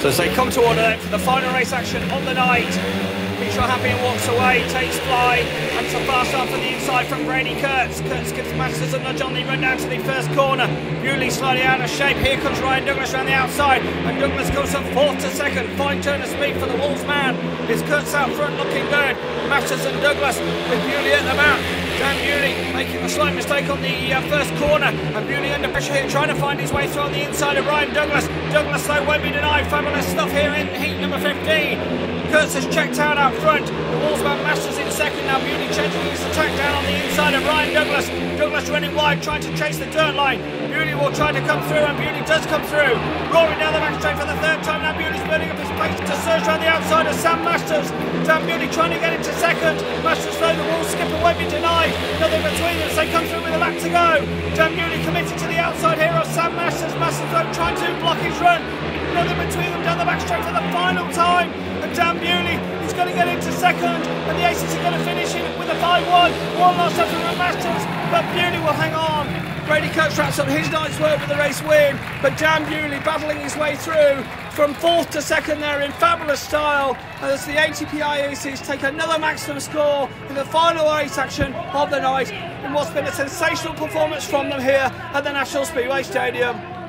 So as they come to order then for the final race action on the night, Misha Happy walks away, takes fly, and some fast from the inside from Brady Kurtz. Kurtz gives Masters a nudge on the run down to the first corner. Bewley slightly out of shape. Here comes Ryan Douglas around the outside, and Douglas goes from fourth to second. Fine turn of speed for the Wolves man. It's Kurtz out front looking good. Masters and Douglas with Bewley at the back. Dan Bewley making a slight mistake on the uh, first corner, and Bewley under pressure here trying to find his way through on the inside of Ryan Douglas. Douglas though won't be denied. Fabulous stuff here in heat number 15. Kurtz has checked out out front. The Wolfsman Masters in second now. Bewley changing his attack down on the inside of Ryan Douglas. Douglas running wide, trying to chase the dirt line. Bewley will try to come through, and Bewley does come through. Roaring down the back straight for the third time. Now Bewley's Sam Masters. Dan Bewley trying to get into second. Masters though the Wolves skipper won't be denied. Nothing between them, so comes through with a lap to go. Dan Bewley committed to the outside here of Sam Masters. Masters though trying to block his run. Nothing between them down the back straight for the final time. And Dan Bewley is going to get into second. And the Aces are going to finish in with a 5 1. One last effort from Masters. But Bewley will hang on. Brady Kurtz wraps up his night's work with the race win. But Dan Bewley battling his way through from fourth to second there in fabulous style. As the ATPI Aces take another maximum score in the final race action of the night in what's been a sensational performance from them here at the National Speedway Stadium.